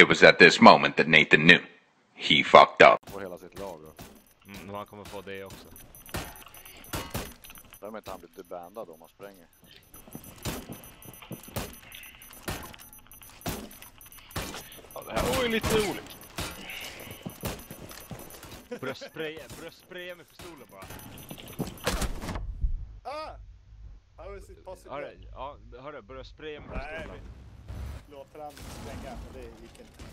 It was at this moment that Nathan knew. He fucked up. På hela sitt lag då. Mm, men han kommer få det också. Därmed inte han blir debandad om han spränger. Ja, det här var ju lite roligt. Börja spraya, börja spraya med pistolen bara. Ah! How is it possible? Hörru, ja, hörru, börja spraya med Nej, pistolen. vi låter han spränga, men det gick inte.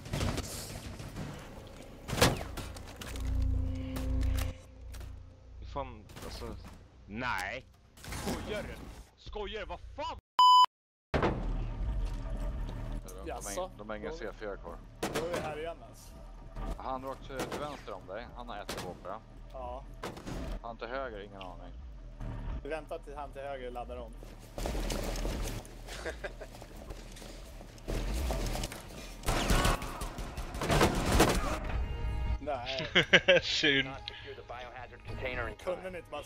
Hur fan, alltså... Nej! Skojar du? Skojar du? Vad fan? De, Jaså? har, de har ingen C4 kvar. Då är vi här igen alltså. Han rakt till vänster om dig. Han har ett vapen. Ja. Han till höger, ingen aning. Vi väntar till han till höger laddar om. Nej, Synd. kunde ni inte bara